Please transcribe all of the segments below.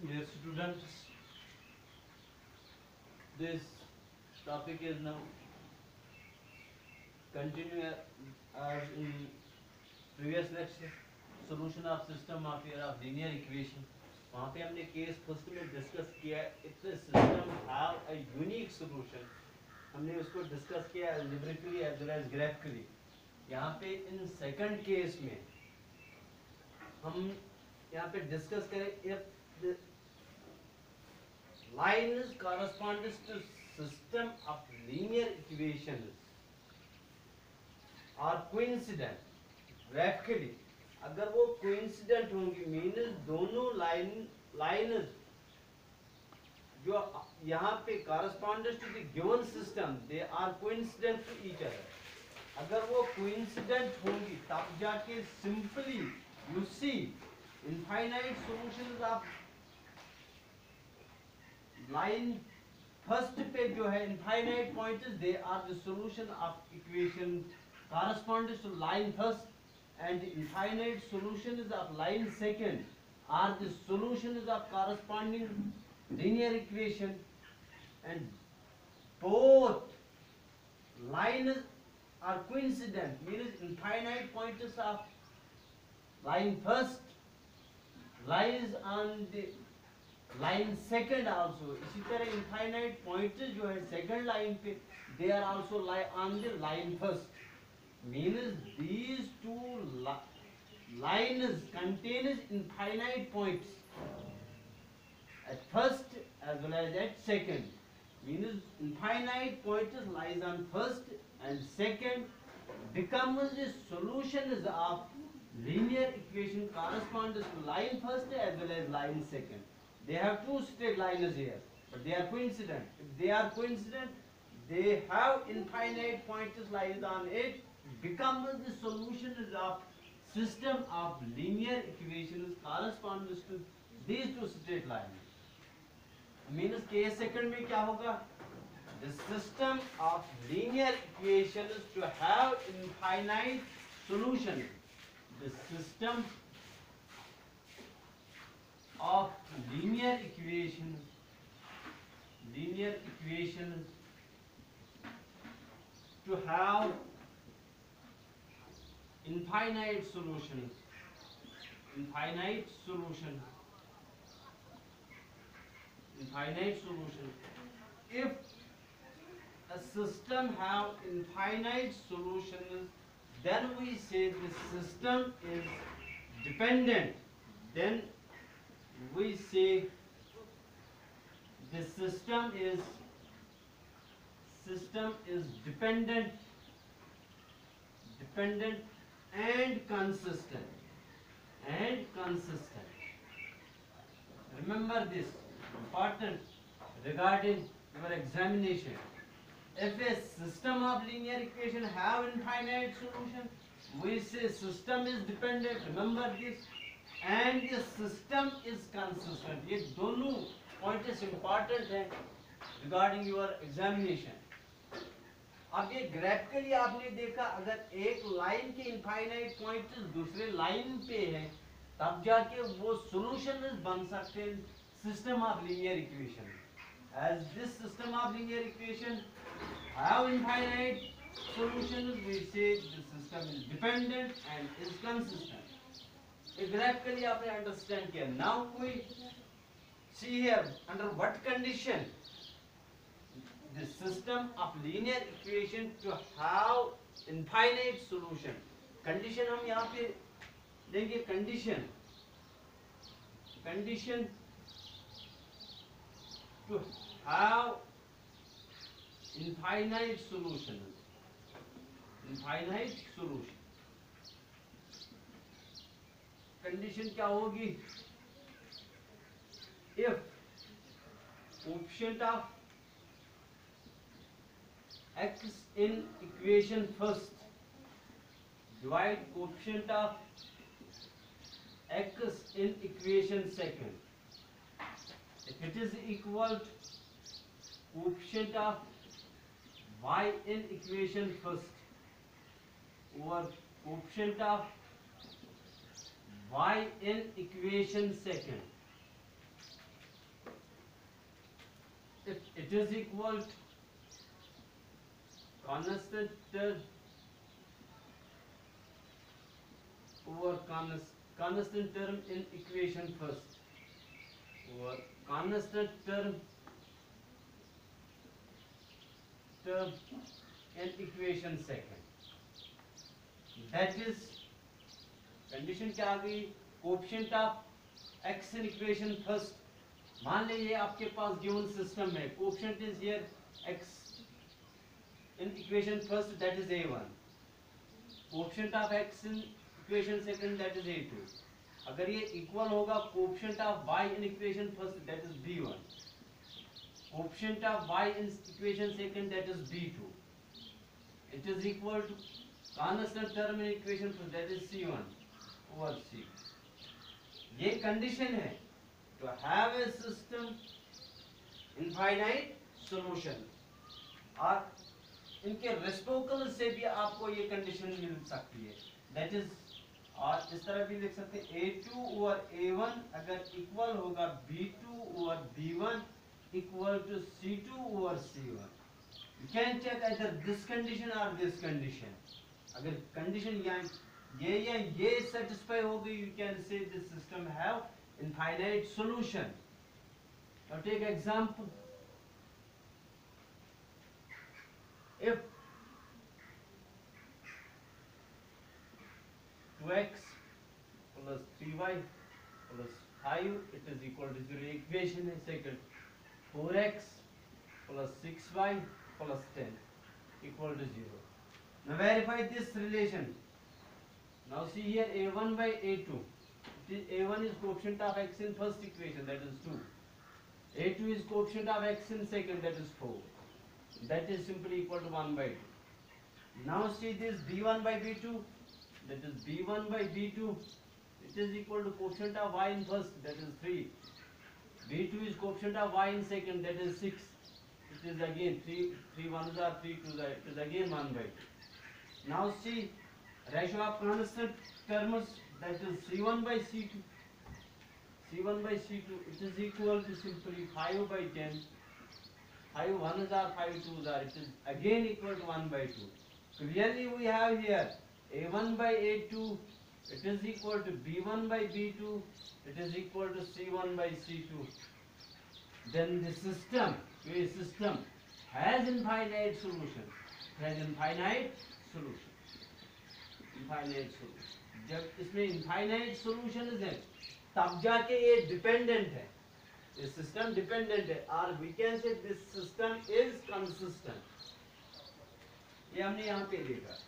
Dear students, this topic is now continue as in previous lecture, solution of system of your of linear equation. वहाँ पे हमने case first में discuss किया it's a system have a unique solution. हमने उसको discuss किया algebraically as well as graphically. यहाँ पे इन सेकंड केस में हम यहाँ पे डिस्कस करें if lines corresponds to system of linear equations are coincident graphically अगर वो coincident होंगी मीन्स दोनों लाइन लाइन जो यहाँ पे corresponds to the given system they are coincident to each other अगर वो coincident होंगी तब जाके simply you see infinite solutions of line first पे जो है infinite points they are the solution of equation corresponds to line first and the infinite solutions of line second are the solutions of corresponding linear equation and both lines are coincident means infinite points of line first lies on the line second also इसी तरह infinite point जो है second line पे they are also on the line first means these two lines contains infinite points at first as well as at second means infinite points lies on first and second becomes the solutions of linear equation corresponds to line first as well as line second they have two straight lines here but they are coincident if they are coincident they have infinite points lies on it becomes the solutions of system of linear equations corresponds to these two straight lines means case second में क्या होगा the system of linear equations to have infinite solution the system of linear equations linear equations to have infinite solutions infinite solution infinite solution. If a system have infinite solutions then we say the system is dependent. Then we say the system is system is dependent dependent and consistent and consistent. Remember this important regarding your examination. If a system of linear equation have infinite solution we say system is dependent remember this and ये system is consistent ये दोनों point important है regarding your examination अब ये grab के लिए आपने देखा, अगर एक लाइन के इनफाइनाइट पॉइंट दूसरे लाइन पे है, तब जाके वो सोलूशन बन सकते हैं system of linear equation as this system of linear equation have infinite solution system is dependent and is consistent graphically आपने understand किया now we see here under what condition the system of linear equation to have infinite solution condition हम यहाँ पे देंगे condition condition to have infinite solutions infinite solution condition क्या होगी? If option of x in equation first divide option of x in equation second if it is equal option of y in equation first और option of y in equation second. If it is equal to constant term over constant constant term in equation first. Over constant term term in equation second. That is condition क्या आ गई? Coefficient of x in equation first मान लीजिए आपके पास given system है coefficient is here x in equation first that is a1 coefficient of x in equation second that is a2 अगर ये इक्वल होगा coefficient of y in equation first that is b1 coefficient of y in equation second that is b2 it is equal to constant term in equation first, that is c1 वर्सिंग ये condition है to have a system infinite solution और इनके रेस्टोकल से भी आपको ये condition मिल सकती है। दैट इज़ और इस तरह भी लिख सकते a two over a one अगर इक्वल होगा b two over b one equal to c two over c one you can check either this condition और दिस कंडीशन अगर कंडीशन यहाँ ये या ये satisfy हो गई you can say this system have infinite solution now take example if 2x plus 3y plus 5 it is equal to 0 equation is second 4x plus 6y plus 10 equal to 0. Now verify this relation. Now see here a1 by a2. A1 is coefficient of x in first equation that is 2. a2 is coefficient of x in second that is 4. That is simply equal to 1 by 2. Now see this b1 by b2 that is b1 by b2 it is equal to coefficient of y in first that is 3. b2 is coefficient of y in second that is 6 it is again 3 3 ones are 3 2 it is again 1 by 2 now see ratio of constant terms that is c1 by c2 c1 by c2 it is equal to simply 5 by 10 5 ones are 5 twos are it is again equal to 1 by 2 clearly we have here a1 by a2 it is equal to b1 by b2 it is equal to c1 by c2 then the system a system has infinite solution has infinite solution infinite जब इसमें infinite solution है, तब जाके ये dependent है। ये system dependent है। और we can say this system is consistent ये हमने यहाँ पे देखा।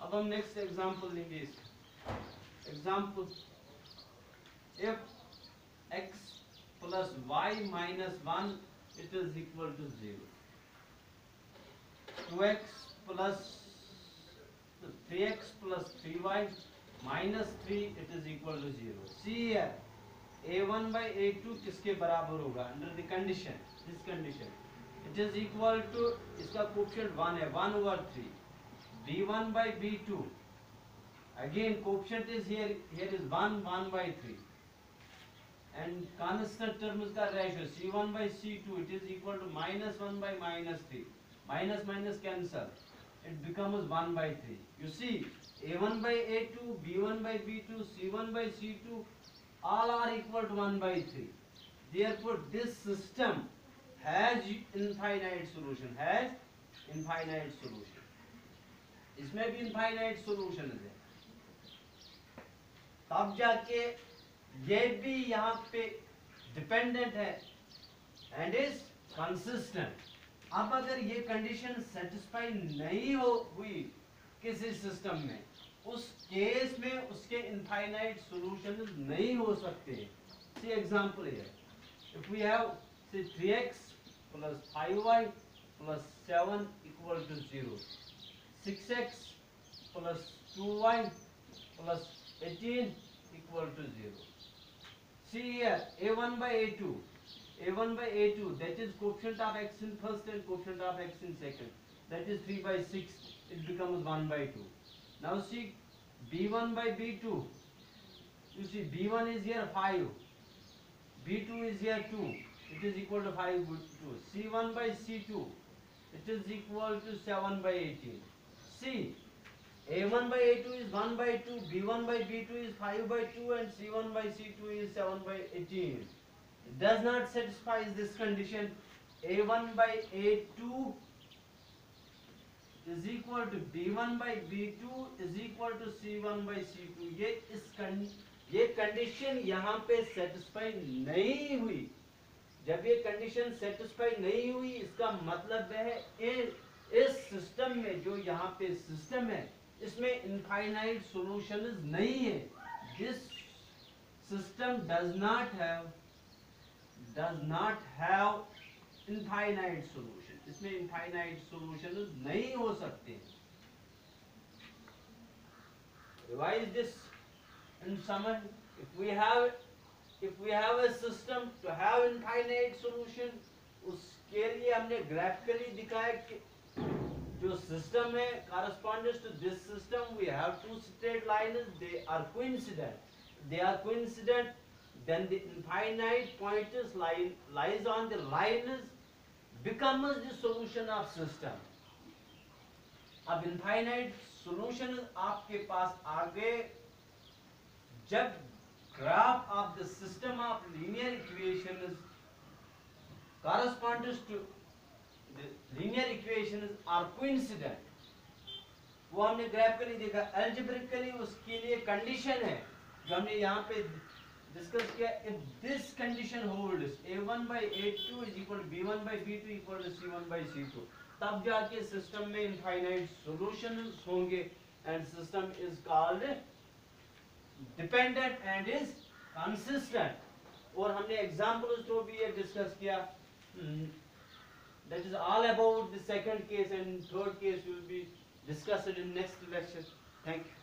अब हम नेक्स्ट एग्जांपल लेंगे इस example if x plus y minus one it is equal to zero 2x plus 3x plus 3y minus 3 it is equal to 0 see here a1 by a2 किसके बराबर होगा under the condition this condition it is equal to इसका coefficient 1 है 1 over 3 b1 by b2 again coefficient is here here is 1 1 by 3 and constant terms का ratio c1 by c2 it is equal to minus 1 by minus 3 minus minus cancel it becomes 1 by 3 you see a1 by a2 b1 by b2 c1 by c2 all are equal to 1 by 3 therefore this system has infinite solution has infinite solution इसमें भी infinite solution है तब जाके ये भी यहाँ पे dependent है एंड इज़ कंसिस्टेंट अब अगर ये कंडीशन सेटिस्फाई नहीं हो हुई किसी सिस्टम में उस केस में उसके इनफाइनाइट सॉल्यूशन नहीं हो सकते। सी एग्जांपल है if we have say 3x plus 5y plus 7 equal to 0 6x plus 2y plus 18 equal to 0 See here, a1 by a2. A1 by a2, that is coefficient of x in first and coefficient of x in second. That is 3 by 6, it becomes 1 by 2. Now see, b1 by b2. You see, b1 is here 5. B2 is here 2. It is equal to 5 by 2. C1 by C2. It is equal to 7 by 18. see a1 by A2 is 1 by 2. B1 by B2 is 5 by 2. And C1 by C2 is 7 by 18. Does not satisfy this condition. A1 by A2 is equal to B1 by B2 is equal to C1 by C2. ये इस कं, ये condition यहाँ जब ये condition satisfy नहीं हुई इसका मतलब है इ- इस सिस्टम में जो यहाँ पे सिस्टम है इसमें इनफाइनाइट सॉल्यूशन नहीं है this system does not have does not have infinite solution इसमें infinite solution नहीं हो सकते revise this in summary if we have if we have a system to have infinite solution उसके लिए हमने graphically दिखाया कि जो system है corresponds to this system we have two straight lines they are coincident they are coincident then the infinite point is line lies on the line is becomes the solution of system अब infinite solution आपके पास आ गए जब graph of the system of linear equation corresponds to the linear equations are coincident वो हमने graphically देखा algebraically उसके लिए कंडीशन है जो हमने यहाँ पे डिस्कस किया if this condition holds a1 by a2 is equal to b1 by b2 equal to c1 by c2 तब जाके सिस्टम में इनफाइनाइट सॉल्यूशंस होंगे and system is called dependent and is consistent और हमने एग्जांपल्स जो भी ये डिस्कस किया that is all about the second case and third case will be discussed in next lecture thank you